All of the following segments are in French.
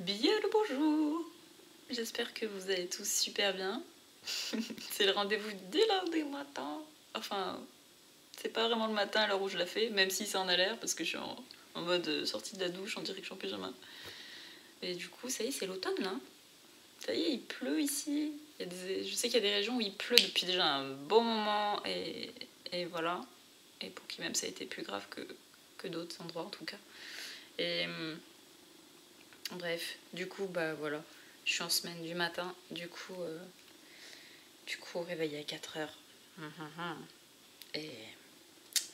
Bien le bonjour J'espère que vous allez tous super bien. c'est le rendez-vous dès lundi matin. Enfin, c'est pas vraiment le matin à l'heure où je la fais, même si ça en a l'air, parce que je suis en, mode euh, sortie de la douche en direction pyjama. Et du coup, ça y est, c'est l'automne là. Ça y est, il pleut ici. Je sais qu'il y a des régions où il pleut depuis déjà un bon moment, et, et voilà. Et pour qui même ça a été plus grave que, que d'autres endroits en tout cas. Et hum, bref, du coup, bah voilà, je suis en semaine du matin, du coup, euh, du coup, réveillé à 4 heures. Hum, hum, et,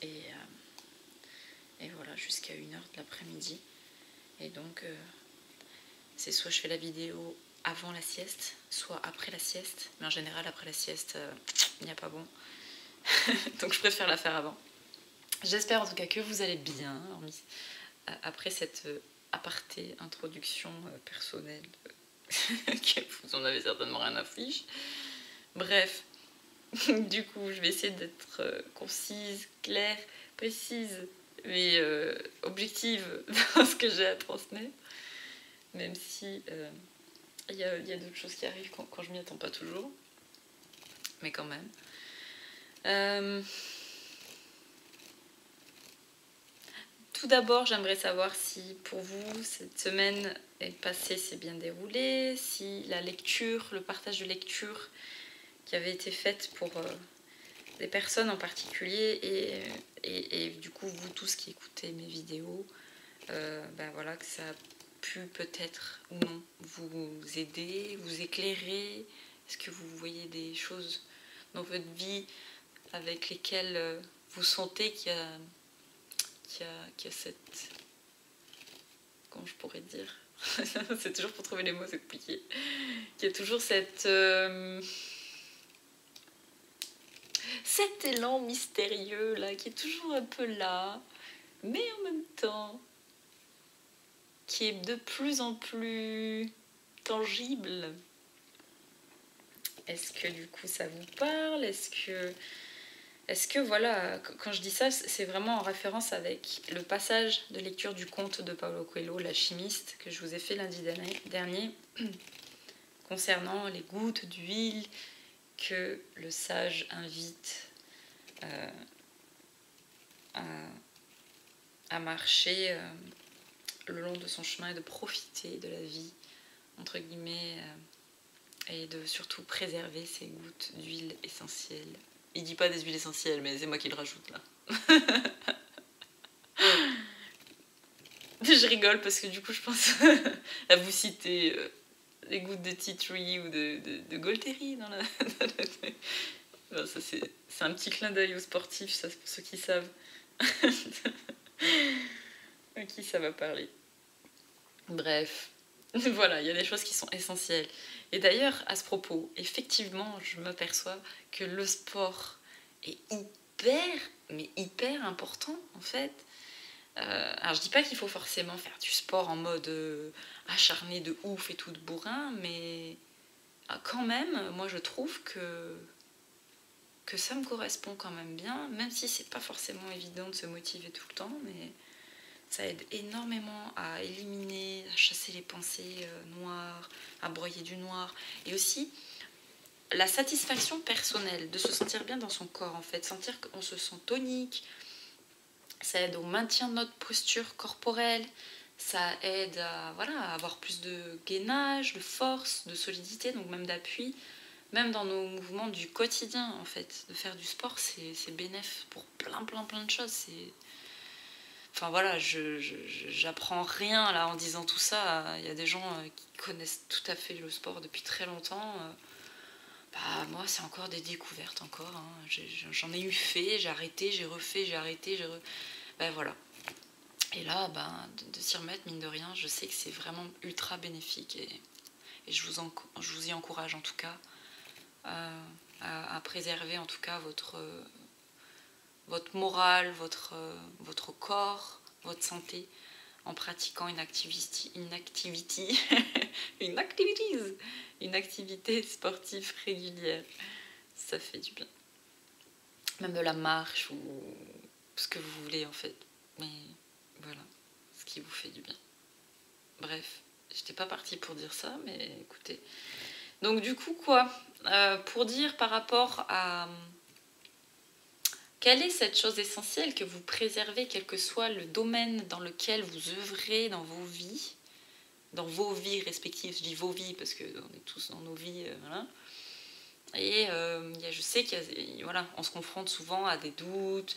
et, euh, et voilà, jusqu'à 1 heure de l'après-midi. Et donc, euh, c'est soit je fais la vidéo avant la sieste, soit après la sieste. Mais en général, après la sieste, il n'y a pas bon. donc je préfère la faire avant. J'espère en tout cas que vous allez bien, après cette aparté introduction euh, personnelle, que vous en avez certainement rien à fiche. Bref, du coup, je vais essayer d'être euh, concise, claire, précise, mais objective dans ce que j'ai à transmettre, même si il y a, d'autres choses qui arrivent quand, quand je m'y attends pas toujours, mais quand même. Tout d'abord, j'aimerais savoir si pour vous, cette semaine est passée s'est bien déroulée, si la lecture, le partage de lecture qui avait été faite pour euh, des personnes en particulier et, et, du coup vous tous qui écoutez mes vidéos, euh, ben voilà, que ça a pu peut-être ou non vous aider, vous éclairer. Est-ce que vous voyez des choses dans votre vie avec lesquelles euh, vous sentez qu'il y a qui a, a cette. Comment je pourrais dire C'est toujours pour trouver les mots, c'est compliqué. Qui a toujours cette. Euh, cet élan mystérieux là, qui est toujours un peu là, mais en même temps, qui est de plus en plus tangible. Est-ce que du coup ça vous parle? Est-ce que est-ce que, voilà, quand je dis ça, c'est vraiment en référence avec le passage de lecture du conte de Paulo Coelho, La chimiste, que je vous ai fait lundi dernier, concernant les gouttes d'huile que le sage invite euh, à, marcher euh, le long de son chemin et de profiter de la vie, entre guillemets, euh, et de surtout préserver ces gouttes d'huile essentielle il dit pas des huiles essentielles, mais c'est moi qui le rajoute là. je rigole parce que du coup, je pense à vous citer euh, les gouttes de tea tree ou de, de, Golteri dans la. ça, c'est, un petit clin d'œil aux sportifs, ça, c'est pour ceux qui savent. à qui ça va parler. Bref. voilà, il y a des choses qui sont essentielles. Et d'ailleurs, à ce propos, effectivement, je m'aperçois que le sport est hyper, mais hyper important en fait. Euh, alors je dis pas qu'il faut forcément faire du sport en mode euh, acharné de ouf et tout de bourrin, mais ah, quand même, moi je trouve que que ça me correspond quand même bien, même si c'est pas forcément évident de se motiver tout le temps, mais ça aide énormément à éliminer, à chasser les pensées euh, noires, à broyer du noir. Et aussi la satisfaction personnelle, de se sentir bien dans son corps en fait, sentir qu'on se sent tonique. Ça aide au maintien de notre posture corporelle. Ça aide à, voilà, avoir plus de gainage, de force, de solidité, donc même d'appui. Même dans nos mouvements du quotidien en fait. De faire du sport, c'est bénéf pour plein plein plein de choses. Enfin voilà, j'apprends rien là en disant tout ça. Il y a des gens euh, qui connaissent tout à fait le sport depuis très longtemps. Euh. Bah, moi, c'est encore des découvertes, encore. Hein. J'en ai eu fait, j'ai arrêté, j'ai refait, j'ai arrêté, j'ai. Ben voilà. Et là, ben, de, s'y remettre, mine de rien, je sais que c'est vraiment ultra bénéfique et, je, vous je vous y encourage en tout cas euh, à, préserver en tout cas votre, votre morale, votre, votre corps, votre santé en pratiquant une activité, une activité, une activité, une activité sportive régulière. Ça fait du bien. Même de la marche ou ce que vous voulez en fait. Mais voilà, ce qui vous fait du bien. Bref, j'étais pas partie pour dire ça, mais écoutez. Donc du coup, quoi? Euh, Pour dire par rapport à... Quelle est cette chose essentielle que vous préservez, quel que soit le domaine dans lequel vous œuvrez dans vos vies, dans vos vies respectives, je dis vos vies parce qu'on est tous dans nos vies, euh. Et euh, je sais qu'on voilà, se confronte souvent à des doutes,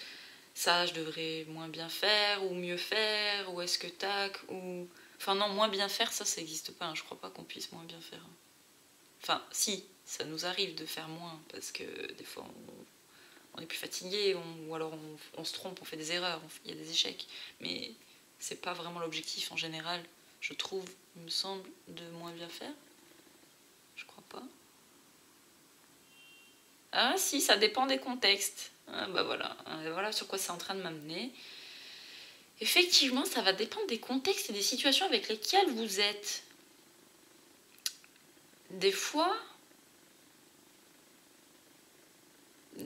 ça je devrais moins bien faire ou mieux faire, ou est-ce que tac, ou... Enfin non, moins bien faire, ça, ça n'existe pas, hein. je crois pas qu'on puisse moins bien faire. Enfin, si, ça nous arrive de faire moins, parce que des fois on, est plus fatigué, ou alors on, se trompe, on fait des erreurs, il y a des échecs, mais c'est pas vraiment l'objectif en général, je trouve, il me semble, de moins bien faire. Je crois pas. Ah si, ça dépend des contextes. Ah, bah voilà, euh, voilà sur quoi c'est en train de m'amener. Effectivement, ça va dépendre des contextes et des situations avec lesquelles vous êtes. Des fois,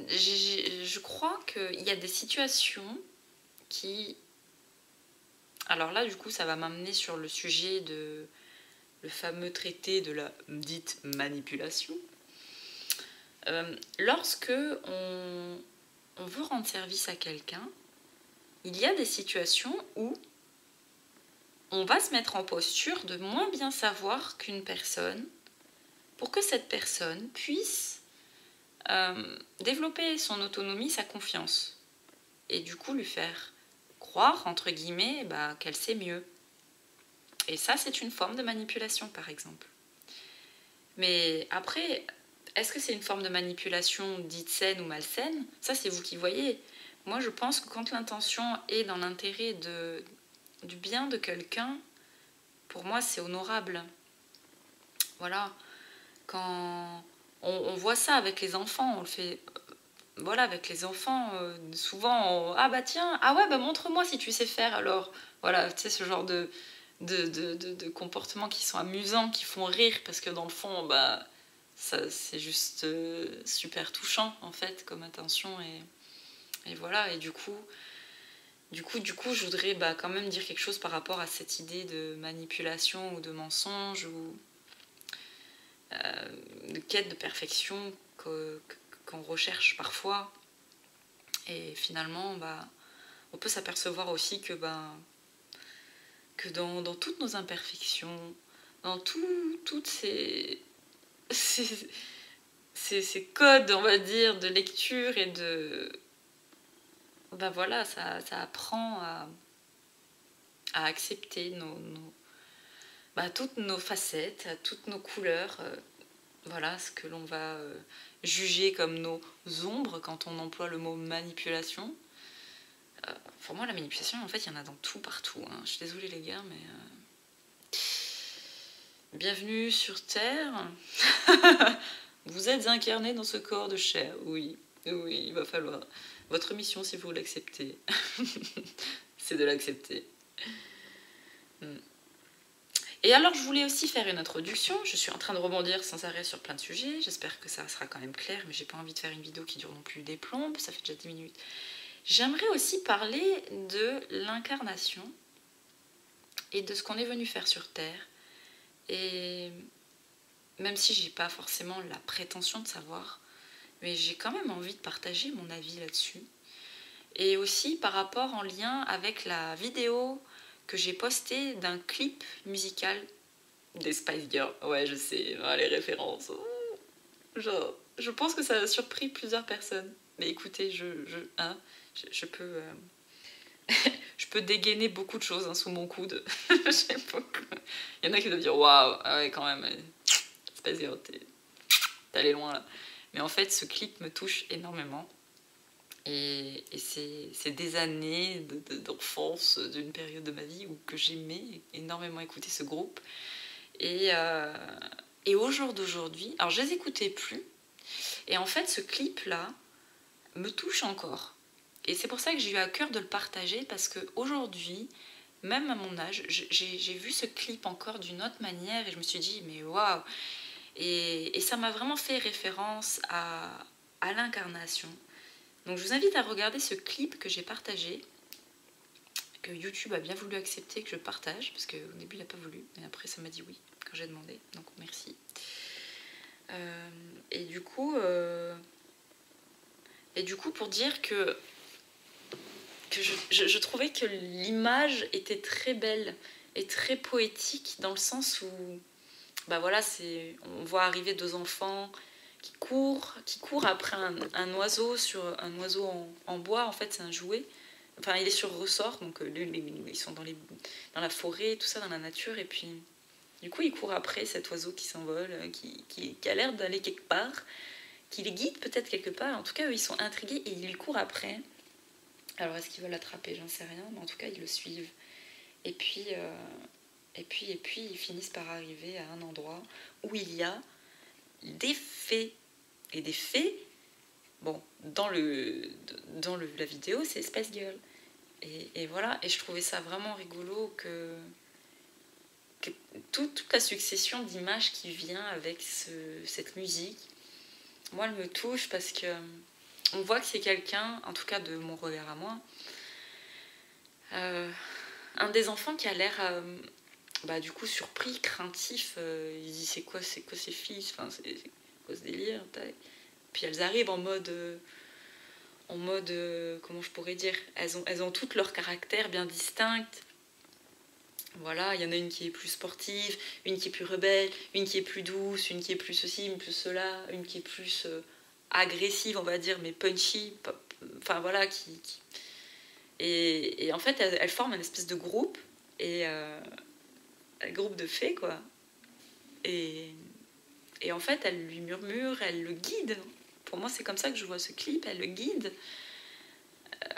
je crois qu'il y a des situations qui... Alors là, du coup, ça va m'amener sur le sujet de le fameux traité de la dite manipulation. Euh, lorsque on, on veut rendre service à quelqu'un, il y a des situations où on va se mettre en posture de moins bien savoir qu'une personne pour que cette personne puisse euh, développer son autonomie, sa confiance. Et du coup lui faire croire, entre guillemets, bah, qu'elle sait mieux. Et ça, c'est une forme de manipulation, par exemple. Mais après, est-ce que c'est une forme de manipulation dite saine ou malsaine? Ça, c'est vous qui voyez. Moi, je pense que quand l'intention est dans l'intérêt du bien de quelqu'un, pour moi, c'est honorable. Voilà. Quand on, voit ça avec les enfants, on le fait. Voilà, avec les enfants, euh, souvent, ah bah tiens, ah ouais, bah montre-moi si tu sais faire alors. Voilà, tu sais, ce genre de, de, comportements qui sont amusants, qui font rire, parce que dans le fond, bah c'est juste euh, super touchant en fait comme attention et, et, voilà et du coup du coup du coup je voudrais bah, quand même dire quelque chose par rapport à cette idée de manipulation ou de mensonge ou euh, de quête de perfection qu'on recherche parfois et finalement bah on peut s'apercevoir aussi que bah, que dans, toutes nos imperfections dans tout, toutes ces ces, codes, on va dire, de lecture et de. Ben voilà, ça, ça apprend à, à accepter nos, bah, toutes nos facettes, toutes nos couleurs. Euh, voilà ce que l'on va euh, juger comme nos ombres quand on emploie le mot manipulation. Euh, pour moi, la manipulation, en fait, il y en a dans tout, partout. Hein. Je suis désolée, les gars, mais Bienvenue sur Terre. vous êtes incarné dans ce corps de chair, oui. Oui, il va falloir. Votre mission, si vous l'acceptez, c'est de l'accepter. Hmm. Et alors, je voulais aussi faire une introduction. Je suis en train de rebondir sans arrêt sur plein de sujets. J'espère que ça sera quand même clair, mais j'ai pas envie de faire une vidéo qui dure non plus des plombes. Ça fait déjà 10 minutes. J'aimerais aussi parler de l'incarnation et de ce qu'on est venu faire sur Terre et même si j'ai pas forcément la prétention de savoir, mais j'ai quand même envie de partager mon avis là-dessus. Et aussi par rapport en lien avec la vidéo que j'ai postée d'un clip musical des Spice Girls. Ouais, je sais, les références. Genre, je pense que ça a surpris plusieurs personnes. Mais écoutez, je, je, hein, je, peux. Euh, je peux dégainer beaucoup de choses hein, sous mon coude. Il y en a qui doivent dire waouh, ah ouais, quand même, espèce de t'es allé loin là. Mais en fait, ce clip me touche énormément. Et, c'est des années d'enfance, d'une période de ma vie où que j'aimais énormément écouter ce groupe. Et, euh, et au jour d'aujourd'hui, alors je les écoutais plus. Et en fait, ce clip-là me touche encore. Et c'est pour ça que j'ai eu à cœur de le partager parce qu'aujourd'hui, même à mon âge, j'ai vu ce clip encore d'une autre manière et je me suis dit, mais waouh! Et, ça m'a vraiment fait référence à l'incarnation. Donc je vous invite à regarder ce clip que j'ai partagé. que YouTube a bien voulu accepter que je partage, parce qu'au début il n'a pas voulu, mais après ça m'a dit oui quand j'ai demandé, donc merci. Euh, et du coup, euh, et du coup pour dire que, je, je trouvais que l'image était très belle et très poétique dans le sens où, bah voilà, c'est, on voit arriver deux enfants qui courent, qui courent après un, oiseau sur un oiseau en, bois. En fait, c'est un jouet. Enfin, il est sur ressort, donc euh, ils sont dans, les, dans la forêt, tout ça, dans la nature, et puis du coup, ils courent après cet oiseau qui s'envole, euh, qui, qui, a l'air d'aller quelque part, qui les guide peut-être quelque part. En tout cas, eux, ils sont intrigués et ils courent après. Alors, est-ce qu'ils veulent l'attraper? J'en sais rien, mais en tout cas, ils le suivent. Et puis, euh, et puis, et puis, ils finissent par arriver à un endroit où il y a des fées. Et des fées Bon, dans, le, dans le, la vidéo, c'est Space Girl. Et, voilà, et je trouvais ça vraiment rigolo que, toute la succession d'images qui vient avec ce, cette musique, moi, elle me touche parce que on voit que c'est quelqu'un, en tout cas de mon regard à moi, euh, un des enfants qui a l'air, euh, bah, du coup, surpris, craintif. Euh, il dit c'est quoi, c'est quoi ces filles Enfin, c'est quoi ce délire puis elles arrivent en mode. Euh, en mode. Euh, comment je pourrais dire elles ont, elles ont toutes leur caractère bien distinctes. Voilà, il y en a une qui est plus sportive, une qui est plus rebelle, une qui est plus douce, une qui est plus ceci, une plus cela, une qui est plus euh, agressive, on va dire, mais punchy. Enfin voilà, qui. Et, en fait, elles, forment un espèce de groupe, et. Groupe de fées, quoi. Et, et en fait, elle lui murmure, elle le guide pour moi, c'est comme ça que je vois ce clip. Elle le guide euh,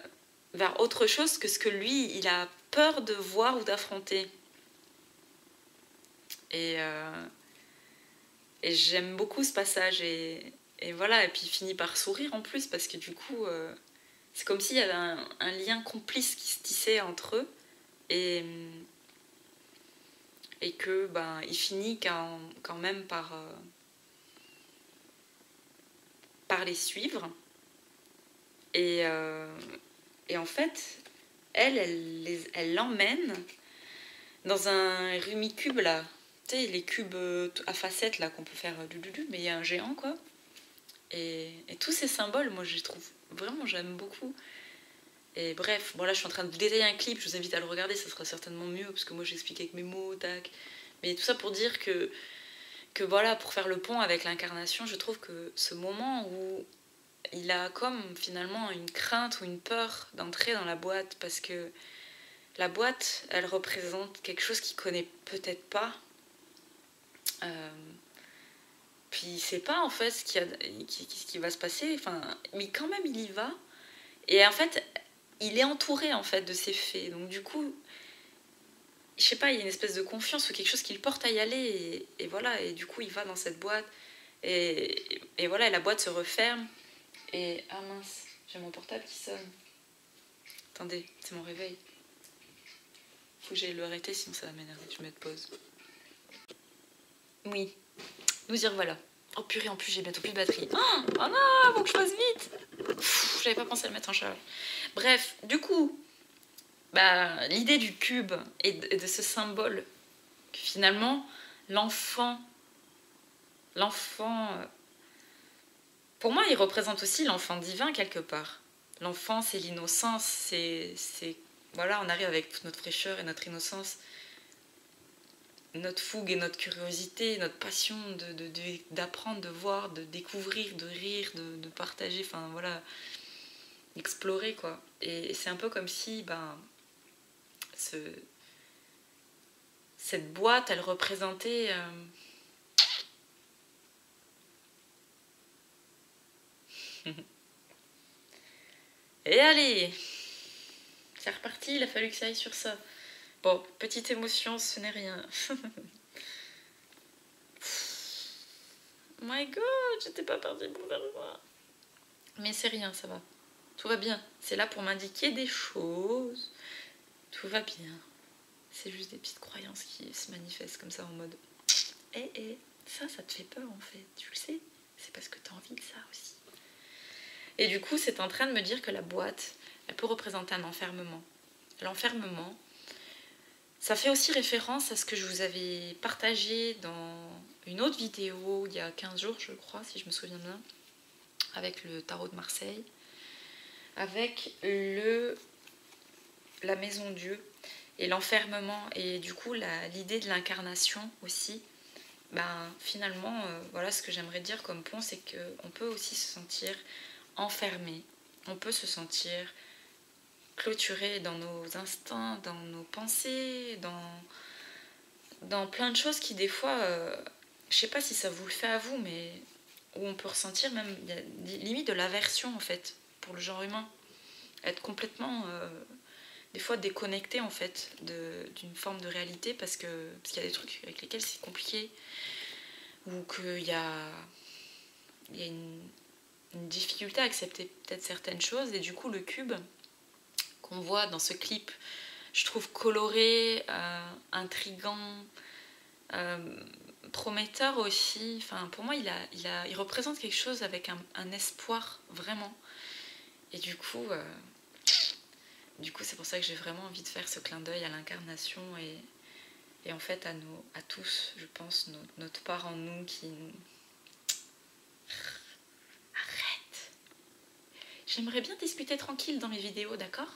vers autre chose que ce que lui, il a peur de voir ou d'affronter. Et, euh, j'aime beaucoup ce passage. Et, voilà, et puis il finit par sourire en plus, parce que du coup, euh, c'est comme s'il y avait un, lien complice qui se tissait entre eux. Et, et que ben, il finit quand, même par. Euh, les suivre. Et, euh, et en fait, elle, elle l'emmène dans un rumicube là. Tu sais, les cubes euh, à facettes là qu'on peut faire du lulu, mais il y a un géant quoi. Et, et tous ces symboles, moi je les trouve vraiment, j'aime beaucoup. Et bref, bon là je suis en train de vous détailler un clip, je vous invite à le regarder, ça sera certainement mieux parce que moi j'explique avec mes mots, tac. Mais tout ça pour dire que que voilà, pour faire le pont avec l'incarnation, je trouve que ce moment où il a comme finalement une crainte ou une peur d'entrer dans la boîte parce que la boîte, elle représente quelque chose qu'il connaît peut-être pas. Euh, puis il sait pas en fait ce qui, a, qui va se passer, enfin, mais quand même il y va. Et en fait, il est entouré en fait de ces faits. Donc du coup, je sais pas, il y a une espèce de confiance ou quelque chose qui le porte à y aller. Et, voilà, et du coup, il va dans cette boîte. Et, et, voilà, et la boîte se referme. Et ah mince, j'ai mon portable qui sonne. Attendez, c'est mon réveil. Faut que j'aille le arrêter, sinon ça va m'énerver. Je vais mettre pause. Oui, nous y revoilà. Oh purée, en plus j'ai bientôt plus de batterie. Oh, oh non, faut que je fasse vite. J'avais pas pensé à le mettre en charge. Bref, du coup, bah, l'idée du cube et de, ce symbole finalement l'enfant, l'enfant, euh, pour moi, il représente aussi l'enfant divin quelque part. L'enfant, c'est l'innocence, c'est, voilà, on arrive avec toute notre fraîcheur et notre innocence, notre fougue et notre curiosité, notre passion d'apprendre, de, de, voir, de découvrir, de rire, de, de partager, enfin voilà, explorer quoi. Et c'est un peu comme si, ben, ce, cette boîte, elle représentait euh... Et allez C'est reparti, il a fallu que ça aille sur ça. Bon, petite émotion, ce n'est rien. My god, j'étais pas partie pour faire ça. Mais c'est rien, ça va. Tout va bien. C'est là pour m'indiquer des choses tout va bien. C'est juste des petites croyances qui se manifestent comme ça en mode Eh, eh, ça, ça te fait peur en fait, tu le sais C'est parce que tu as envie de ça aussi. Et du coup, c'est en train de me dire que la boîte, elle peut représenter un enfermement. l'enfermement. Ça fait aussi référence à ce que je vous avais partagé dans une autre vidéo il y a 15 jours, je crois, si je me souviens bien, avec le tarot de Marseille, avec le la maison Dieu et l'enfermement et du coup l'idée de l'incarnation aussi. Ben, finalement, euh, voilà ce que j'aimerais dire comme point, c'est qu'on peut aussi se sentir enfermé, on peut se sentir clôturé dans nos instincts, dans nos pensées, dans, plein de choses qui des fois, euh, je sais pas si ça vous le fait à vous, mais où on peut ressentir même limite de l'aversion en fait pour le genre humain. Être complètement, euh, des fois, déconnecté en fait d'une forme de réalité parce que parce qu'il y a des trucs avec lesquels c'est compliqué ou qu'il y a, il y a une difficulté à accepter peut-être certaines choses et du coup le cube qu'on voit dans ce clip, je trouve coloré, euh, intrigant, euh, prometteur aussi. Enfin, pour moi, il, a, il, a, il représente quelque chose avec un, espoir, vraiment. Et du coup, euh, du coup, c'est pour ça que j'ai vraiment envie de faire ce clin d'œil à l'incarnation et, et, en fait à, nous, à tous, je pense, notre part en nous qui... Arrête J'aimerais bien discuter tranquille dans mes vidéos, d'accord?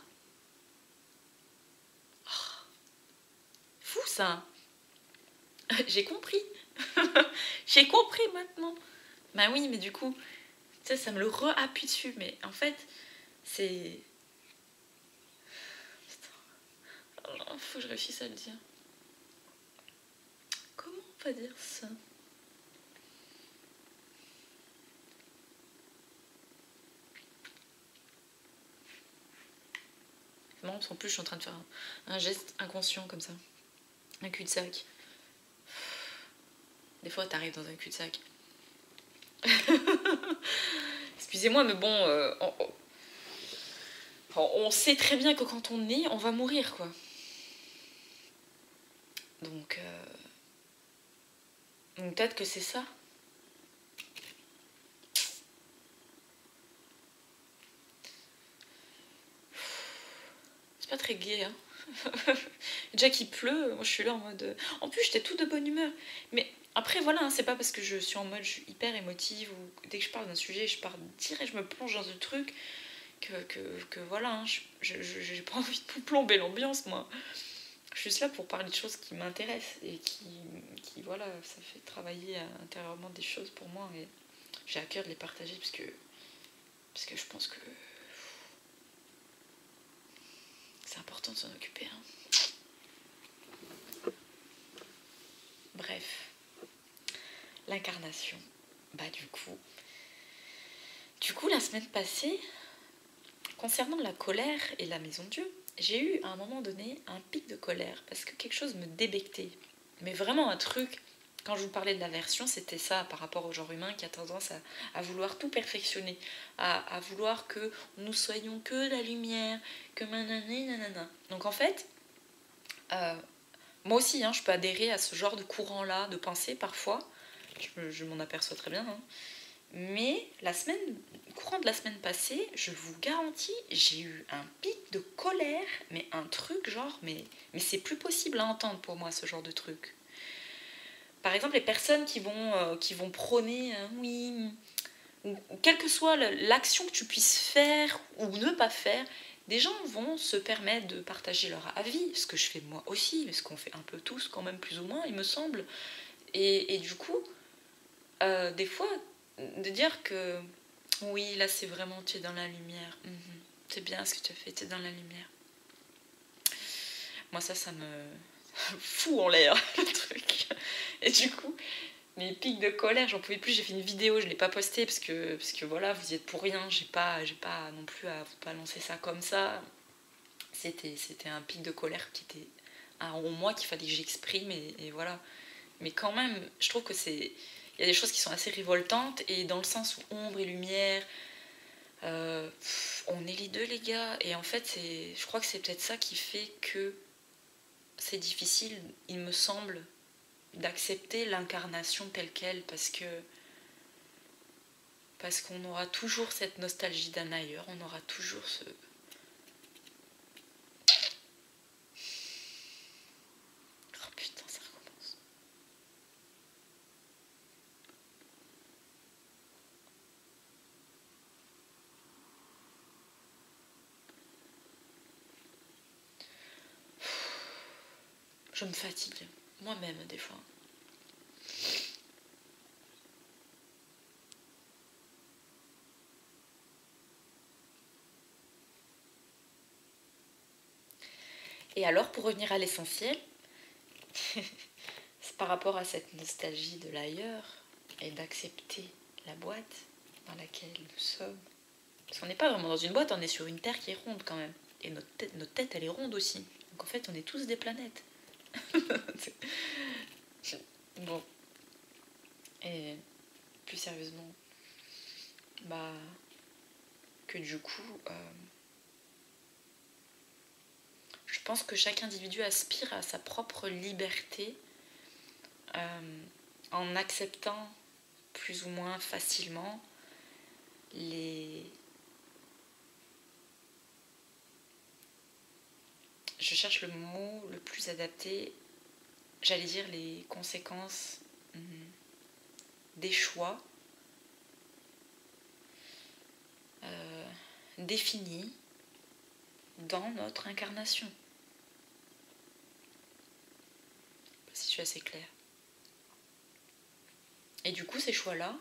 Fou ça. J'ai compris. J'ai compris maintenant. Bah oui, mais du coup, ça, ça me le re-appuie dessus. Mais en fait, c'est. Oh, faut que je réussisse à le dire. Comment on va dire ça? Non, en plus, je suis en train de faire un geste inconscient comme ça un cul-de-sac. Des fois, t'arrives dans un cul-de-sac. Excusez-moi, mais bon, euh, on, sait très bien que quand on est, on va mourir, quoi. Donc, euh, donc peut-être que c'est ça. Pas très gai, hein. Déjà qu'il pleut, moi je suis là en mode. En plus, j'étais tout de bonne humeur. Mais après, voilà, hein, c'est pas parce que je suis en mode hyper émotive ou dès que je parle d'un sujet, je pars direct, je me plonge dans un truc que, que, voilà, hein, je j'ai pas envie de plomber l'ambiance, moi. Je suis là pour parler de choses qui m'intéressent et qui, qui, voilà, ça fait travailler intérieurement des choses pour moi. Et j'ai à cœur de les partager parce que, parce que je pense que c'est important de s'en occuper. Hein. Bref, l'incarnation. Bah du coup, du coup la semaine passée, concernant la colère et la maison de Dieu, j'ai eu à un moment donné un pic de colère parce que quelque chose me débectait. Mais vraiment un truc quand je vous parlais de l'aversion, c'était ça par rapport au genre humain qui a tendance à, vouloir tout perfectionner, à, vouloir que nous soyons que la lumière, que nanana. Donc en fait, euh, moi aussi, hein, je peux adhérer à ce genre de courant-là de pensée parfois. Je, m'en aperçois très bien. Hein. Mais la semaine, courant de la semaine passée, je vous garantis, j'ai eu un pic de colère, mais un truc genre, mais, mais c'est plus possible à entendre pour moi ce genre de truc par exemple, les personnes qui vont, euh, qui vont prôner, euh, oui, quelle que soit l'action que tu puisses faire ou ne pas faire, des gens vont se permettre de partager leur avis, ce que je fais moi aussi, ce qu'on fait un peu tous quand même plus ou moins, il me semble. Et, du coup, euh, des fois, de dire que oui, là c'est vraiment, tu es dans la lumière, mhm. c'est bien ce que tu as fait, tu es dans la lumière. Moi ça, ça me, fou en l'air, le truc. Et du coup, mes pics de colère, j'en pouvais plus. J'ai fait une vidéo, je l'ai pas postée parce que, parce que voilà, vous y êtes pour rien. J'ai pas, j'ai pas non plus à vous balancer ça comme ça. C'était, un pic de colère qui était en moi qu'il fallait que j'exprime et, voilà. Mais quand même, je trouve que c'est, il y a des choses qui sont assez révoltantes et dans le sens où ombre et lumière. Euh, on est les deux les gars et en fait je crois que c'est peut-être ça qui fait que c'est difficile, il me semble, d'accepter l'incarnation telle qu'elle parce que parce qu'on aura toujours cette nostalgie d'un ailleurs, on aura toujours ce je me fatigue, moi-même des fois. Et alors, pour revenir à l'essentiel, par rapport à cette nostalgie de l'ailleurs et d'accepter la boîte dans laquelle nous sommes. Parce qu'on n'est pas vraiment dans une boîte, on est sur une terre qui est ronde quand même. Et notre tête, notre tête elle est ronde aussi. Donc en fait, on est tous des planètes. bon. Et plus sérieusement, bah, que du coup, euh, je pense que chaque individu aspire à sa propre liberté euh, en acceptant plus ou moins facilement les je cherche le mot le plus adapté j'allais dire les conséquences hum, des choix euh, définis dans notre incarnation. Si je suis assez claire. Et du coup, ces choix-là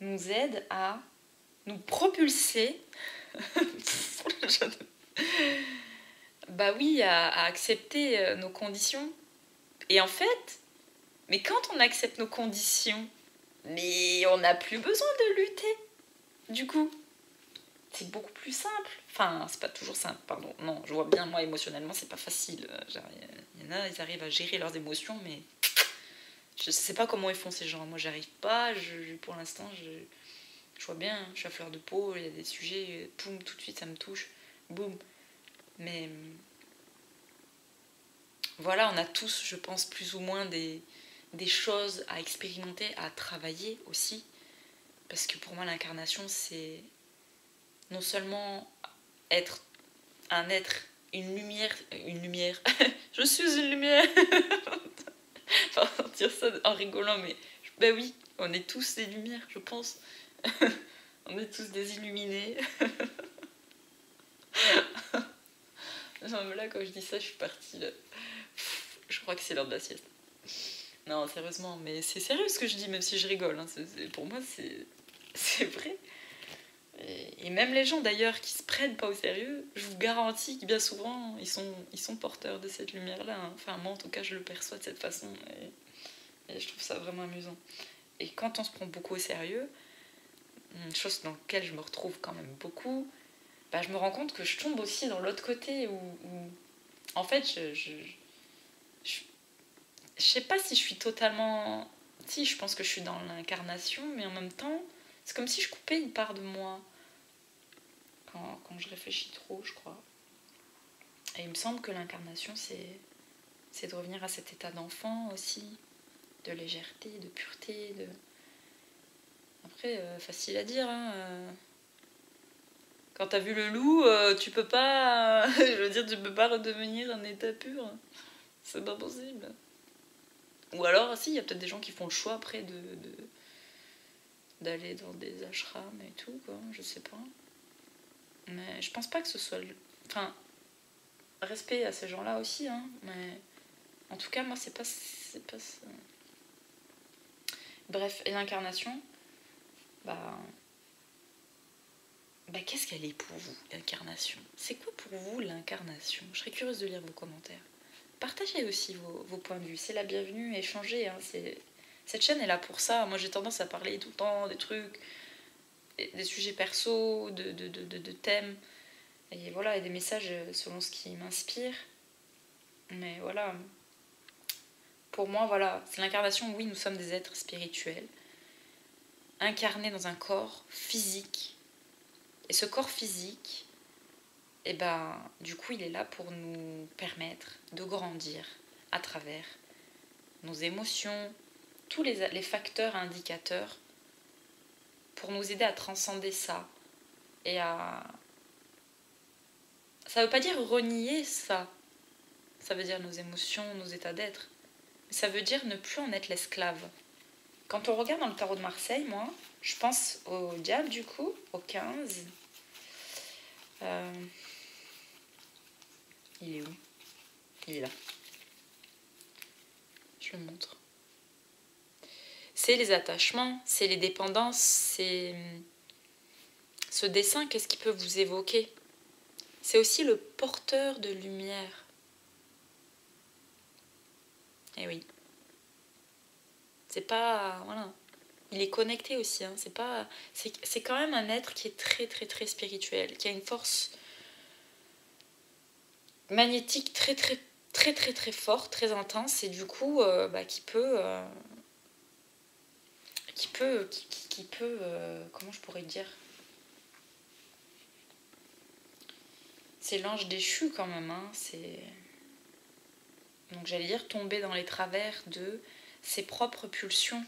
nous aident à nous propulser. bah oui, à, accepter euh, nos conditions. Et en fait, mais quand on accepte nos conditions, mais on n'a plus besoin de lutter. Du coup, c'est beaucoup plus simple. Enfin, c'est pas toujours simple, pardon. Non, je vois bien, moi, émotionnellement, c'est pas facile. Il y en a, ils arrivent à gérer leurs émotions, mais je sais pas comment ils font ces gens. Moi, j'arrive pas. Je, pour l'instant, je, je vois bien, je suis à fleur de peau. Il y a des sujets, boum, tout de suite, ça me touche. Boum. Mais voilà, on a tous, je pense, plus ou moins des, choses à expérimenter, à travailler aussi. Parce que pour moi, l'incarnation, c'est non seulement être un être, une lumière, une lumière, je suis une lumière. enfin, dire ça en rigolant, mais ben oui, on est tous des lumières, je pense. on est tous des illuminés. Non, mais là, quand je dis ça, je suis partie. Je crois que c'est l'heure de la. Non, sérieusement, mais c'est sérieux ce que je dis, même si je rigole. Hein. pour moi, c'est vrai. Et, même les gens d'ailleurs qui se prennent pas au sérieux, je vous garantis que bien souvent, ils sont, ils sont porteurs de cette lumière-là. Hein. Enfin, moi en tout cas, je le perçois de cette façon. Et, je trouve ça vraiment amusant. Et quand on se prend beaucoup au sérieux, une chose dans laquelle je me retrouve quand même beaucoup, bah, je me rends compte que je tombe aussi dans l'autre côté où, en fait, je, je, je, je sais pas si je suis totalement. Si, je pense que je suis dans l'incarnation, mais en même temps, c'est comme si je coupais une part de moi quand, quand je réfléchis trop, je crois. Et il me semble que l'incarnation, c'est, c'est de revenir à cet état d'enfant aussi, de légèreté, de pureté. De... Après, euh, facile à dire. Hein, euh. Quand t'as vu le loup, euh, tu peux pas. je veux dire, tu peux pas redevenir un état pur. C'est pas possible. Ou alors, si, il y a peut-être des gens qui font le choix après de, d'aller dans des ashrams et tout, quoi, je sais pas. Mais je pense pas que ce soit. Enfin, respect à ces gens-là aussi, hein, mais en tout cas, moi, c'est pas, c'est pas ça. Bref, et l'incarnation, bah. Bah, qu'est-ce qu'elle est pour vous, l'incarnation? C'est quoi pour vous l'incarnation? Je serais curieuse de lire vos commentaires. Partagez aussi vos, vos points de vue, c'est la bienvenue, échangez, hein, cette chaîne est là pour ça. Moi, j'ai tendance à parler tout le temps des trucs, des sujets perso, de, de, de, de thèmes, et voilà, et des messages selon ce qui m'inspire. Mais voilà, pour moi, voilà, c'est l'incarnation. Oui, nous sommes des êtres spirituels, incarnés dans un corps physique. Et ce corps physique, eh ben, du coup, il est là pour nous permettre de grandir à travers nos émotions, tous les, les facteurs indicateurs pour nous aider à transcender ça et à... Ça veut pas dire renier ça. Ça veut dire nos émotions, nos états d'être. Ça veut dire ne plus en être l'esclave. Quand on regarde dans le tarot de Marseille, moi, je pense au diable du coup, au 15. Euh, il est où? Il est là. te le montre. C'est les attachements, c'est les dépendances, c'est ce dessin, qu'est-ce qui peut vous évoquer? C'est aussi le porteur de lumière. Eh oui. C'est pas. Voilà. Il est connecté aussi. Hein. C'est quand même un être qui est très très très spirituel, qui a une force magnétique très très très très très fort, très intense, et du coup, euh, bah, qui peut, euh, qui peut, qui, peut, euh, comment je pourrais dire, c'est l'ange déchu quand même, hein, c'est, donc j'allais dire tomber dans les travers de ses propres pulsions.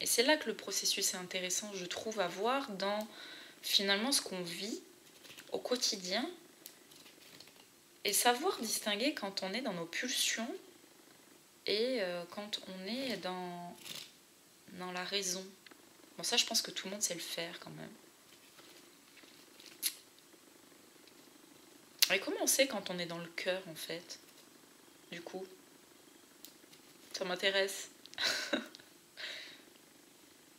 Et c'est là que le processus est intéressant, je trouve, à voir dans finalement ce qu'on vit au quotidien et savoir distinguer quand on est dans nos pulsions et euh, quand on est dans, dans la raison. Bon, ça, je pense que tout le monde sait le faire quand même. Et comment on sait quand on est dans le cœur, en fait Du coup, ça m'intéresse.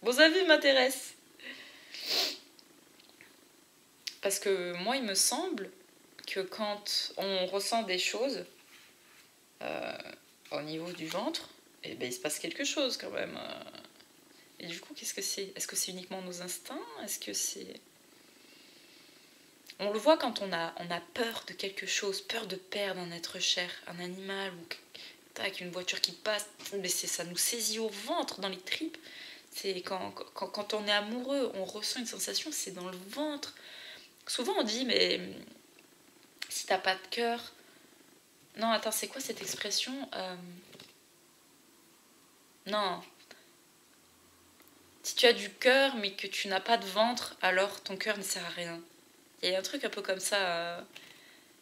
Vos avis m'intéressent. Parce que moi, il me semble que quand on ressent des choses euh, au niveau du ventre, et eh ben, il se passe quelque chose quand même. Euh. Et du coup, qu'est-ce que c'est? Est-ce que c'est uniquement nos instincts? Est-ce que c'est... On le voit quand on a, on a peur de quelque chose, peur de perdre un être cher, un animal ou une voiture qui passe, mais ça nous saisit au ventre, dans les tripes. C'est quand, quand, quand, on est amoureux, on ressent une sensation, c'est dans le ventre. Souvent on dit, mais si t'as pas de cœur. Non, attends, c'est quoi cette expression euh, Non. Si tu as du cœur mais que tu n'as pas de ventre, alors ton cœur ne sert à rien. Il y a un truc un peu comme ça. Euh.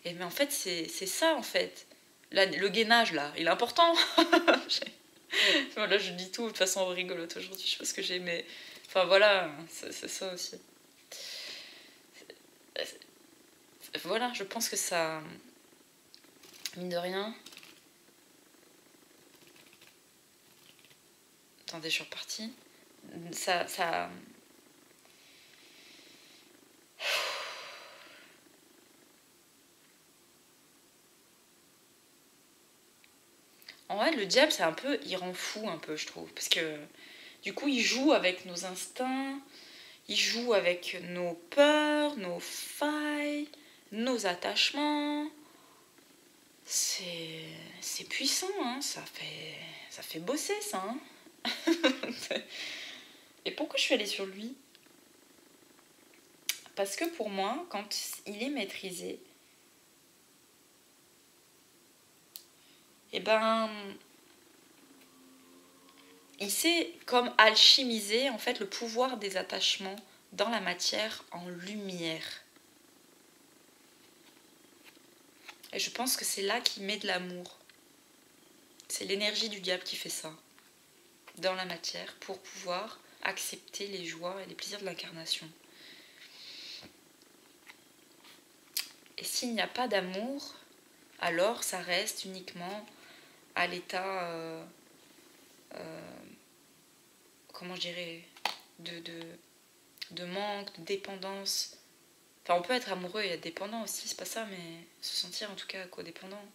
Et mais en fait, c'est ça en fait. le gainage là, il est important. voilà, je dis tout de toute façon rigolote aujourd'hui, je sais pas ce que j'ai, mais enfin voilà, c'est ça aussi voilà, je pense que ça. Mine de rien. Attendez, je suis repartie. Ça. ça... Le diable, un peu. Il rend fou un peu, je trouve. Parce que du coup, il joue avec nos instincts, il joue avec nos peurs, nos failles nos attachements. C'est, c'est puissant, hein ça, fait, ça fait bosser ça. Hein Et pourquoi je suis allée sur lui? Parce que pour moi, quand il est maîtrisé, et eh ben, il sait comme alchimiser en fait le pouvoir des attachements dans la matière en lumière. Et je pense que c'est là qu'il met de l'amour. C'est l'énergie du diable qui fait ça dans la matière pour pouvoir accepter les joies et les plaisirs de l'incarnation. Et s'il n'y a pas d'amour, alors ça reste uniquement à l'état, euh, euh, comment je dirais, de, manque, de dépendance, Enfin, on peut être amoureux et être dépendant aussi, c'est pas ça, mais se sentir en tout cas codépendant.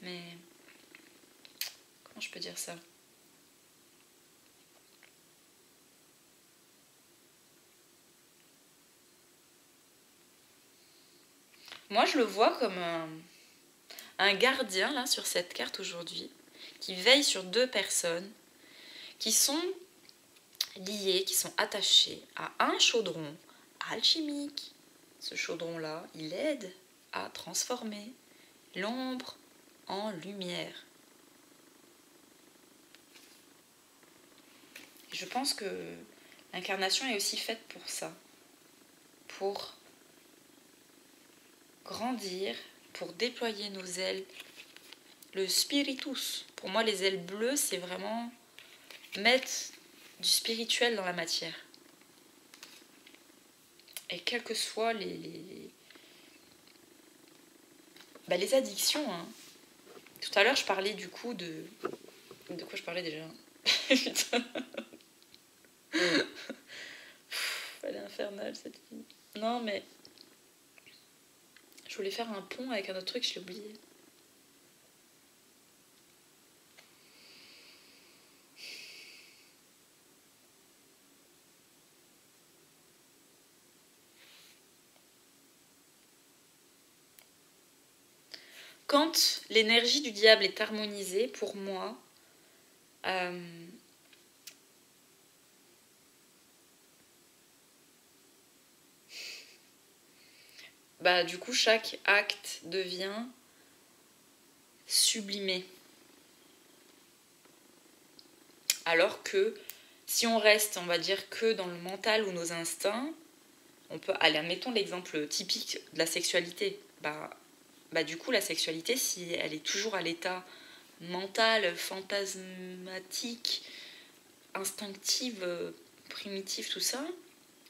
Mais. Comment je peux dire ça? Moi, je le vois comme un gardien, là, sur cette carte aujourd'hui, qui veille sur deux personnes qui sont liées, qui sont attachées à un chaudron alchimique ce chaudron-là, il aide à transformer l'ombre en lumière. je pense que l'incarnation est aussi faite pour ça, pour grandir, pour déployer nos ailes. Le spiritus, pour moi les ailes bleues, c'est vraiment mettre du spirituel dans la matière. Et quelles que soient les, les, bah, les addictions, hein. Tout à l'heure, je parlais du coup de. De quoi je parlais déjà? Putain. Elle est infernale cette fille. Non, mais. Je voulais faire un pont avec un autre truc, je l'ai oublié. Quand l'énergie du diable est harmonisée, pour moi, euh, bah, du coup, chaque acte devient sublimé. Alors que si on reste, on va dire, que dans le mental ou nos instincts, on peut. Allez, mettons l'exemple typique de la sexualité. Bah, bah, du coup, la sexualité, si elle est toujours à l'état mental, fantasmatique, instinctive, primitif, tout ça,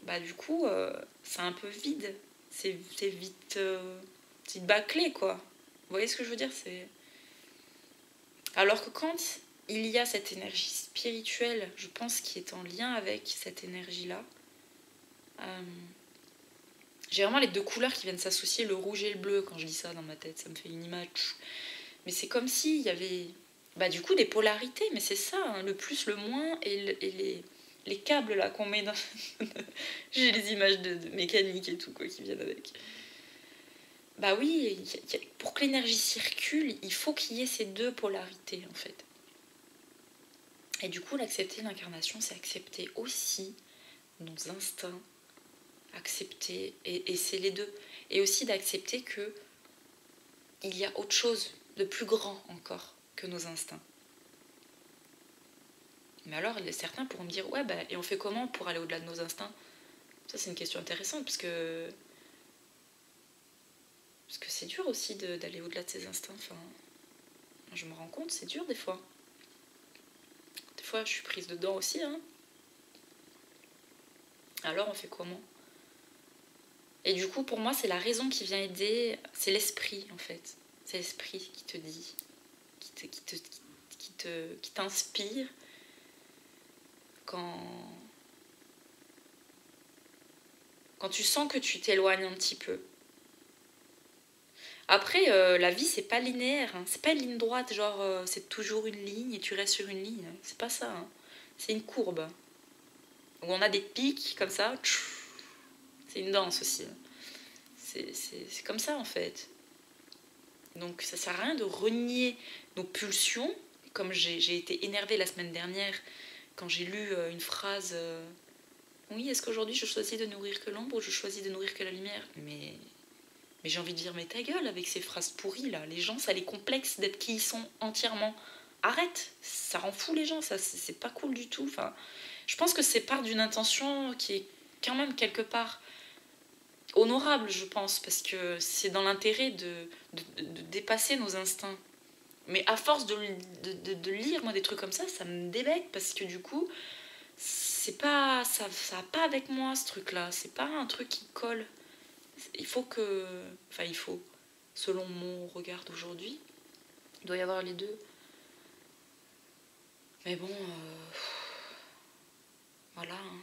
bah du coup, euh, c'est un peu vide. C'est vite, euh, vite bâclé, quoi. Vous voyez ce que je veux dire c'est Alors que quand il y a cette énergie spirituelle, je pense, qui est en lien avec cette énergie-là, j'ai vraiment les deux couleurs qui viennent s'associer, le rouge et le bleu, quand je dis ça dans ma tête, ça me fait une image. Mais c'est comme s'il y avait, bah, du coup, des polarités, mais c'est ça, hein, le plus, le moins, et, les, les, câbles là qu'on met dans. J'ai les images de, mécanique et tout, quoi, qui viennent avec. Bah oui, pour que l'énergie circule, il faut qu'il y ait ces deux polarités, en fait. Et du coup, l'accepter l'incarnation, c'est accepter aussi nos instincts, accepter, et, c'est les deux. Et aussi d'accepter que il y a autre chose de plus grand encore que nos instincts. Mais alors, certains pourront me dire, ouais, bah, et on fait comment pour aller au-delà de nos instincts? Ça, c'est une question intéressante, parce que, parce que c'est dur aussi d'aller au-delà de ses instincts. Enfin, je me rends compte, c'est dur des fois. Des fois, je suis prise dedans aussi. Hein. Alors, on fait comment? Et du coup, pour moi, c'est la raison qui vient aider, c'est l'esprit en fait. C'est l'esprit qui te dit, qui te, qui te, te, qui t'inspire quand, tu sens que tu t'éloignes un petit peu. Après, euh, la vie, c'est pas linéaire. Hein. C'est pas une ligne droite, genre euh, c'est toujours une ligne et tu restes sur une ligne. C'est pas ça. Hein. C'est une courbe. On a des pics comme ça. C'est une danse aussi. C'est comme ça en fait. Donc ça sert à rien de renier nos pulsions. Comme j'ai été énervée la semaine dernière quand j'ai lu euh, une phrase euh, Oui, est-ce qu'aujourd'hui je choisis de nourrir que l'ombre ou je choisis de nourrir que la lumière? Mais, mais j'ai envie de dire Mais ta gueule avec ces phrases pourries là. Les gens, ça les complexe d'être qui ils sont entièrement. Arrête, ça rend fou les gens, ça c'est pas cool du tout. Enfin, je pense que c'est part d'une intention qui est quand même quelque part honorable, je pense, parce que c'est dans l'intérêt de, de, dépasser nos instincts. Mais à force de, lire moi des trucs comme ça, ça me débecte parce que du coup, c'est pas ça, ça pas avec moi ce truc-là. C'est pas un truc qui colle. Il faut que, enfin il faut, selon mon regard d'aujourd'hui, il doit y avoir les deux. Mais bon, euh, voilà. Hein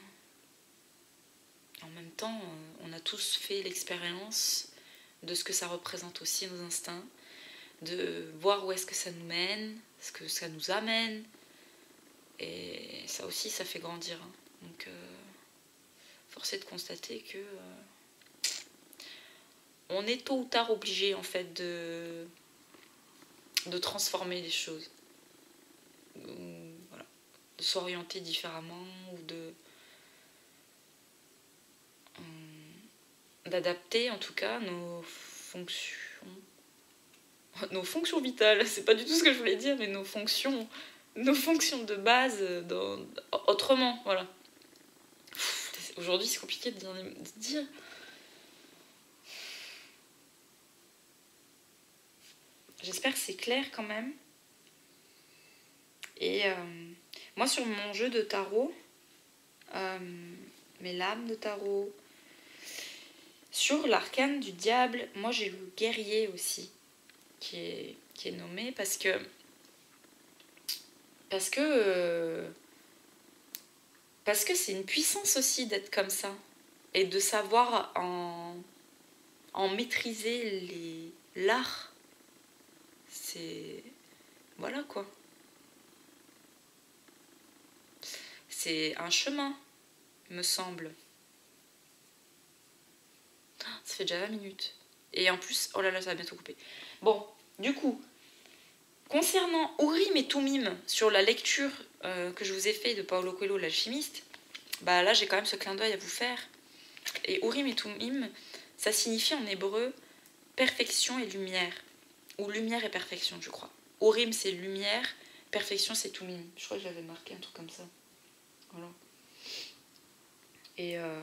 en même temps, on a tous fait l'expérience de ce que ça représente aussi nos instincts, de voir où est-ce que ça nous mène, ce que ça nous amène. Et ça aussi, ça fait grandir. Hein. Donc, euh, force est de constater que euh, on est tôt ou tard obligé en fait de, de transformer les choses. De s'orienter différemment ou de d'adapter en tout cas nos fonctions nos fonctions vitales c'est pas du tout ce que je voulais dire mais nos fonctions nos fonctions de base dans, autrement voilà. Aujourd'hui c'est compliqué de dire, j'espère que c'est clair quand même. Et euh, moi sur mon jeu de tarot euh, mes lames de tarot sur l'arcane du diable, moi j'ai le guerrier aussi, qui est qui est nommé parce que parce que euh, parce que c'est une puissance aussi d'être comme ça et de savoir en, en maîtriser l'art. C'est voilà quoi. C'est un chemin me semble. Ça fait déjà 20 minutes. Et en plus oh là là ça va bientôt couper. Bon du coup Concernant Urim et Tumim, sur la lecture euh, que je vous ai fait de Paolo Coelho, l'alchimiste, bah là j'ai quand même ce clin d'œil à vous faire. Et Urim et Tumim, ça signifie en hébreu perfection et lumière. Ou lumière et perfection, je crois. Urim c'est lumière, perfection c'est Tumim. Je crois que j'avais marqué un truc comme ça. Voilà. Et, euh,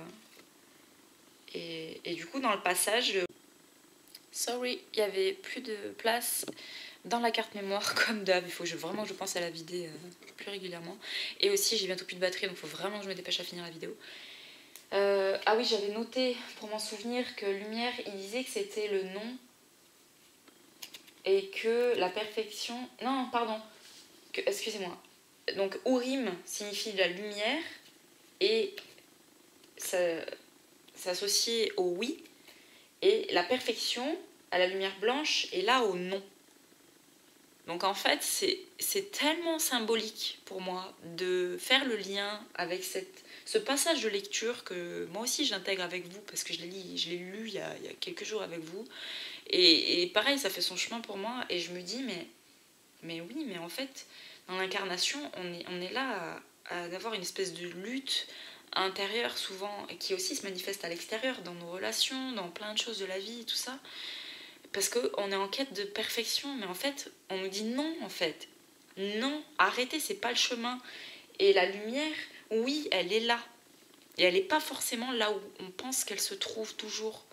et, du coup, dans le passage, sorry, il y avait plus de place dans la carte mémoire comme d'hab. Il faut que je, vraiment je pense à la vider euh, plus régulièrement. Et aussi, j'ai bientôt plus de batterie, donc il faut vraiment que je me dépêche à finir la vidéo. Euh, ah oui, j'avais noté pour m'en souvenir que Lumière, il disait que c'était le nom et que la perfection. Non, pardon. Excusez-moi. Donc, Urim signifie la lumière et ça s'associe au oui. Et la perfection à la lumière blanche et là au non. Donc en fait, c'est tellement symbolique pour moi de faire le lien avec cette, ce passage de lecture que moi aussi j'intègre avec vous parce que je l'ai lu il y, a, il y, a, quelques jours avec vous. Et, et, pareil, ça fait son chemin pour moi et je me dis, mais, mais oui, mais en fait, dans l'incarnation, on est, on est là à avoir une espèce de lutte intérieure souvent et qui aussi se manifeste à l'extérieur, dans nos relations, dans plein de choses de la vie, tout ça parce qu'on est en quête de perfection, mais en fait, on nous dit non, en fait. Non, arrêtez, c'est pas le chemin. Et la lumière, oui, elle est là. Et elle n'est pas forcément là où on pense qu'elle se trouve toujours.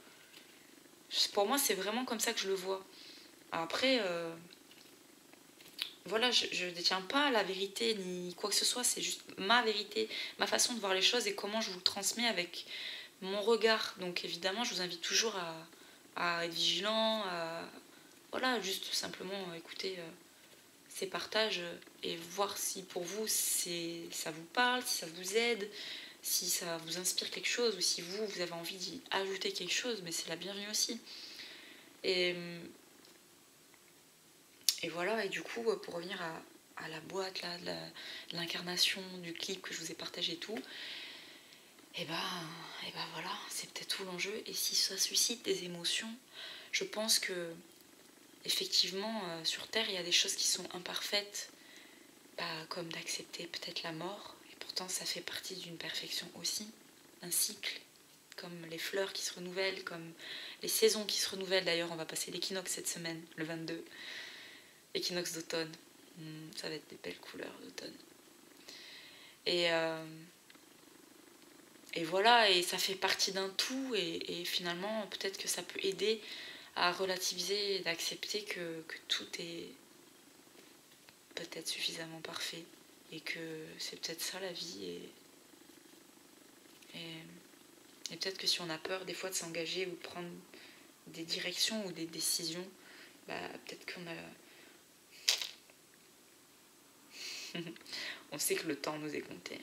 Pour moi, c'est vraiment comme ça que je le vois. Après, euh, voilà, je ne détiens pas la vérité ni quoi que ce soit, c'est juste ma vérité, ma façon de voir les choses et comment je vous le transmets avec mon regard. Donc évidemment, je vous invite toujours à, être vigilant, à voilà, juste simplement écouter euh, ces partages et voir si pour vous ça vous parle, si ça vous aide, si ça vous inspire quelque chose ou si vous, vous avez envie d'y ajouter quelque chose, mais c'est la bienvenue aussi. Et, et voilà, et du coup, pour revenir à, la boîte là, de l'incarnation du clip que je vous ai partagé et tout, et bah, et ben voilà, c'est peut-être tout l'enjeu. Et si ça suscite des émotions, je pense que effectivement, euh, sur Terre, il y a des choses qui sont imparfaites, bah, comme d'accepter peut-être la mort. Et pourtant, ça fait partie d'une perfection aussi, d'un cycle, comme les fleurs qui se renouvellent, comme les saisons qui se renouvellent. D'ailleurs, on va passer l'équinoxe cette semaine, le 22, équinoxe d'automne. Hmm, ça va être des belles couleurs d'automne. Et euh, et voilà, et ça fait partie d'un tout, et, finalement, peut-être que ça peut aider à relativiser et d'accepter que, tout est peut-être suffisamment parfait, et que c'est peut-être ça la vie, et, et, peut-être que si on a peur des fois de s'engager ou de prendre des directions ou des décisions, bah, peut-être qu'on a... on sait que le temps nous est compté.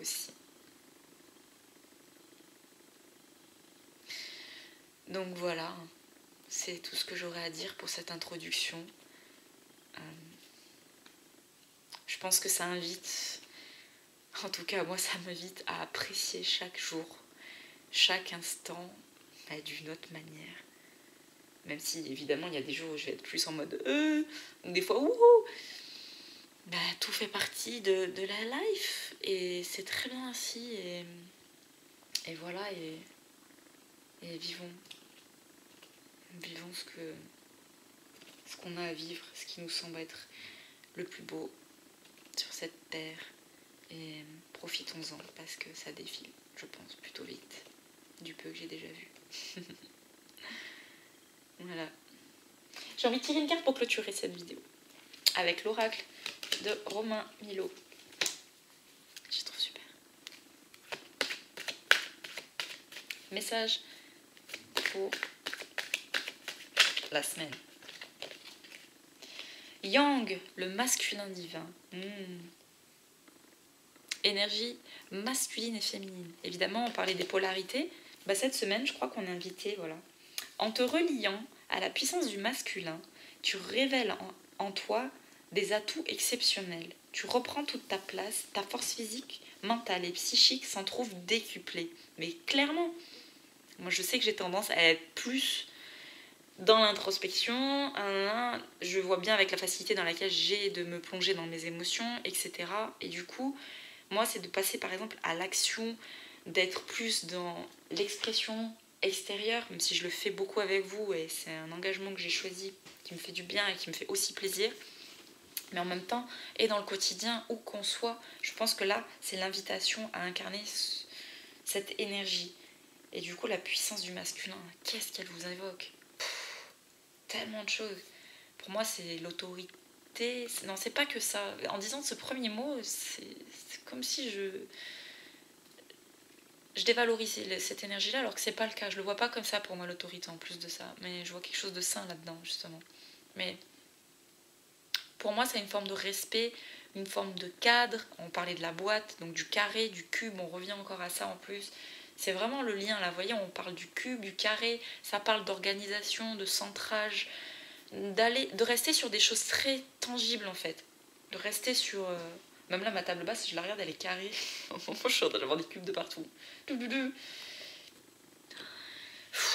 aussi. Donc voilà, c'est tout ce que j'aurais à dire pour cette introduction. Euh, je pense que ça invite, en tout cas moi ça m'invite à apprécier chaque jour, chaque instant d'une autre manière. Même si évidemment il y a des jours où je vais être plus en mode euh, ou des fois ouh bah, tout fait partie de, la life. Et c'est très bien ainsi. Et, et voilà et, et vivons. Vivons ce que ce qu'on a à vivre ce qui nous semble être le plus beau sur cette terre. Et profitons-en parce que ça défile je pense plutôt vite du peu que j'ai déjà vu voilà j'ai envie de tirer une carte pour clôturer cette vidéo avec l'oracle de Romain Milo. Je trouve super. Message pour la semaine. Yang, le masculin divin. Hmm. Énergie masculine et féminine. Évidemment, on parlait des polarités. Bah, cette semaine, je crois qu'on est invité, voilà. En te reliant à la puissance du masculin, tu révèles en, toi des atouts exceptionnels. Tu reprends toute ta place, ta force physique, mentale et psychique s'en trouve décuplée. Mais clairement, moi je sais que j'ai tendance à être plus dans l'introspection, je vois bien avec la facilité dans laquelle j'ai de me plonger dans mes émotions, etc. Et du coup, moi, c'est de passer par exemple à l'action, d'être plus dans l'expression extérieure, même si je le fais beaucoup avec vous et c'est un engagement que j'ai choisi qui me fait du bien et qui me fait aussi plaisir. Mais en même temps, et dans le quotidien, où qu'on soit, je pense que là, c'est l'invitation à incarner cette énergie. Et du coup, la puissance du masculin, qu'est-ce qu'elle vous évoque Tellement de choses. Pour moi, c'est l'autorité. Non, c'est pas que ça. En disant ce premier mot, c'est comme si je je dévalorise cette énergie-là, alors que c'est pas le cas. Je le vois pas comme ça pour moi l'autorité en plus de ça, mais je vois quelque chose de sain là-dedans justement. Mais pour moi, c'est une forme de respect, une forme de cadre. On parlait de la boîte, donc du carré, du cube, on revient encore à ça en plus. C'est vraiment le lien là, vous voyez, on parle du cube, du carré, ça parle d'organisation, de centrage, d'aller, de rester sur des choses très tangibles en fait. De rester sur. Euh, même là, ma table basse, si je la regarde, elle est carrée. je suis en train d'avoir des cubes de partout.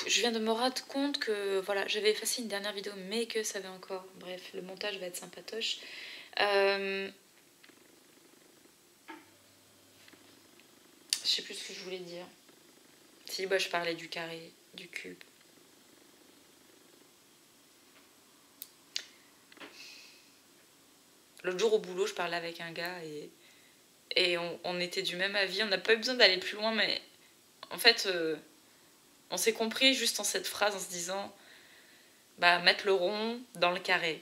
Je viens de me rendre compte que voilà, j'avais effacé une dernière vidéo, mais que ça avait encore. Bref, le montage va être sympatoche. Euh... Je sais plus ce que je voulais dire. Si, bah, je parlais du carré, du cube. L'autre jour au boulot, je parlais avec un gars et, on, était du même avis. On n'a pas eu besoin d'aller plus loin, mais en fait, euh, on s'est compris juste en cette phrase en se disant bah, mettre le rond dans le carré.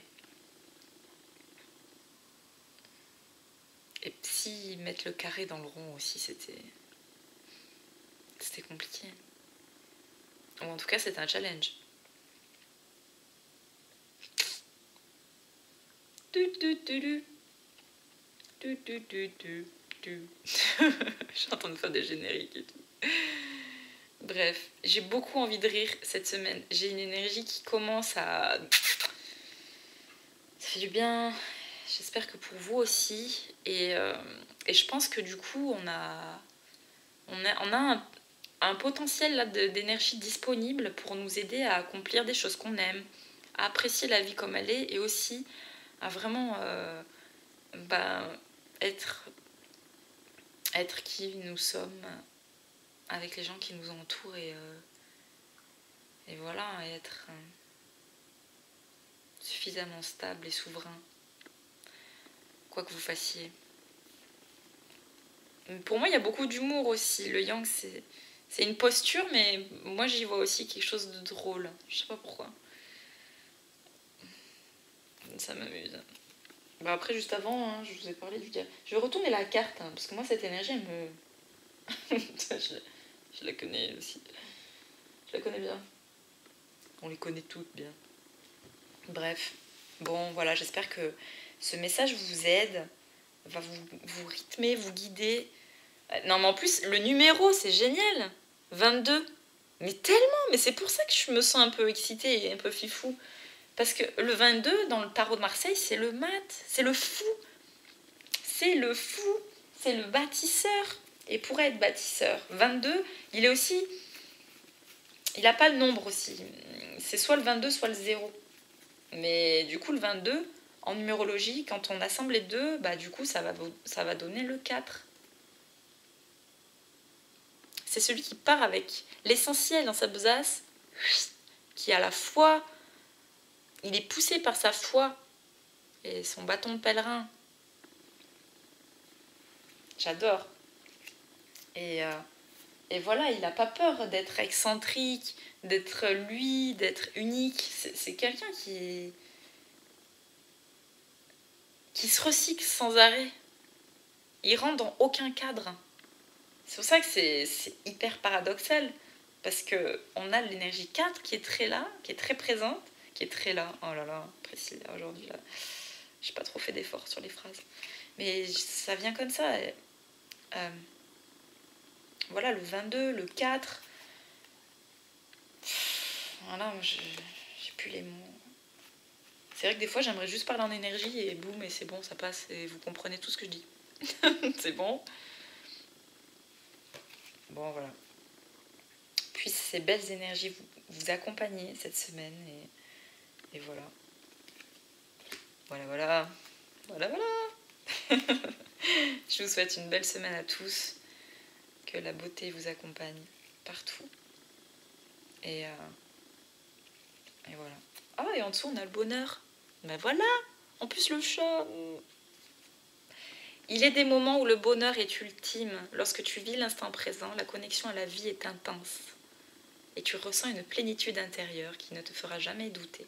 Et si mettre le carré dans le rond aussi, c'était. C'était compliqué. Ou en tout cas, c'était un challenge. Je suis en train de faire des génériques et tout. Bref, j'ai beaucoup envie de rire cette semaine. J'ai une énergie qui commence à. Ça fait du bien. J'espère que pour vous aussi. Et, euh, je pense que du coup, on a, on a, on a un, un potentiel d'énergie disponible pour nous aider à accomplir des choses qu'on aime, à apprécier la vie comme elle est et aussi à vraiment euh, bah, être, être qui nous sommes avec les gens qui nous entourent et, euh, et voilà, être euh, suffisamment stable et souverain, quoi que vous fassiez. Pour moi, il y a beaucoup d'humour aussi. Le yang, c'est, une posture, mais moi, j'y vois aussi quelque chose de drôle. Je sais pas pourquoi ça m'amuse. Bah après, juste avant, hein, je vous ai parlé du gars. Je vais retourner la carte, hein, parce que moi, cette énergie, elle me. je, la connais aussi. Je la connais bien. On les connaît toutes bien. Bref. Bon, voilà, j'espère que ce message vous aide, va vous, vous rythmer, vous guider. Euh, non, mais en plus, le numéro, c'est génial. 22. Mais tellement, mais c'est pour ça que je me sens un peu excitée et un peu fifou. Parce que le 22, dans le tarot de Marseille, c'est le mat, c'est le fou. C'est le fou, c'est le bâtisseur. Et pour être bâtisseur, 22, il est aussi... Il n'a pas le nombre aussi. C'est soit le 22, soit le 0. Mais du coup, le 22, en numérologie, quand on assemble les deux, bah, du coup, ça va, ça va donner le 4. C'est celui qui part avec l'essentiel dans sa besace, qui a la foi il est poussé par sa foi et son bâton de pèlerin. J'adore. Et, euh, et, voilà, il n'a pas peur d'être excentrique, d'être lui, d'être unique. C'est quelqu'un qui, qui se recycle sans arrêt. Il rentre dans aucun cadre. C'est pour ça que c'est hyper paradoxal. Parce qu'on a l'énergie 4 qui est très là, qui est très présente, est très là. Oh là là, Priscilla, aujourd'hui, là, j'ai pas trop fait d'efforts sur les phrases. Mais ça vient comme ça. Euh, voilà, le 22, le 4. Voilà, j'ai plus les mots. C'est vrai que des fois, j'aimerais juste parler en énergie et boum, et c'est bon, ça passe, et vous comprenez tout ce que je dis. c'est bon. Bon, voilà. Puis ces belles énergies vous, vous accompagner cette semaine, et, et voilà. Voilà, voilà. Voilà, voilà. je vous souhaite une belle semaine à tous. Que la beauté vous accompagne partout. Et, euh, voilà. Ah, et en dessous, on a le bonheur. Ben voilà, en plus le chat. Il est des moments où le bonheur est ultime. Lorsque tu vis l'instant présent, la connexion à la vie est intense. Et tu ressens une plénitude intérieure qui ne te fera jamais douter.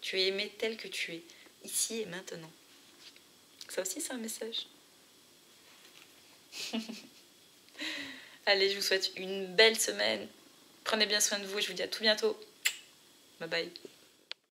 Tu es aimé tel que tu es, ici et maintenant. Ça aussi, c'est un message. Allez, je vous souhaite une belle semaine. Prenez bien soin de vous et je vous dis à tout bientôt. Bye bye.